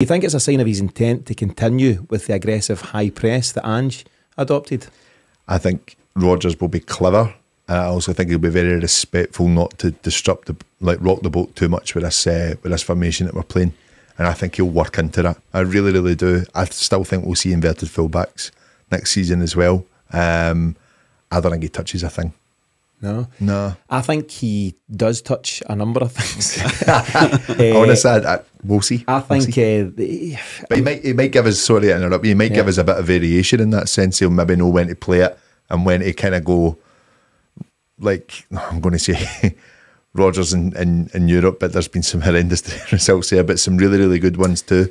you think it's a sign of his intent to continue with the aggressive high press that Ange adopted? I think Rodgers will be clever. I also think he'll be very respectful, not to disrupt the like rock the boat too much with this uh, with this formation that we're playing. And I think he'll work into that. I really, really do. I still think we'll see inverted fullbacks next season as well. Um, I don't think he touches a thing. No, no. I think he does touch a number of things. Honestly, I, I, we'll see. I think, we'll see. Uh, the, but he might, he might give us. Sorry to interrupt. He might yeah. give us a bit of variation in that sense. He'll maybe know when to play it and when to kind of go. Like I'm going to say. Rodgers in, in, in Europe, but there's been some horrendous results there, but some really, really good ones too.